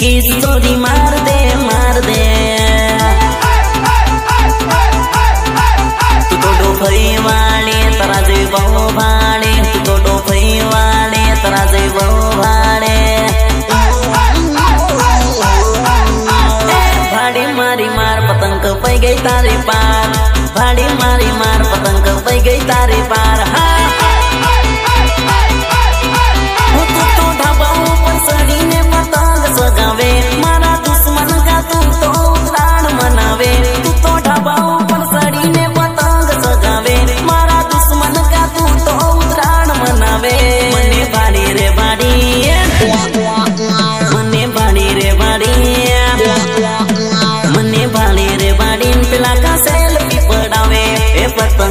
કિસ્સોથી માર દે માર દે. તું તો ડોફરી વાળે, તારા જેવી બહુ ભાડે તું તો ડોફરી વાળે, તારા જેવી બહુ ભાડે ભાડે મારી માર પતંગ કપાઈ ગઈ તારી પાર. ભાડે મારી માર પતંગ કપાઈ ગઈ તારી પાર.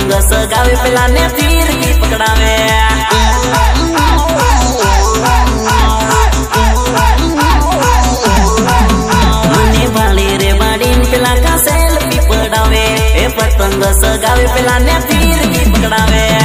लोग सगावे पिलाने तीर की पकड़ावे। में पतंग सगावे पिलाने तीर की पकड़ावे।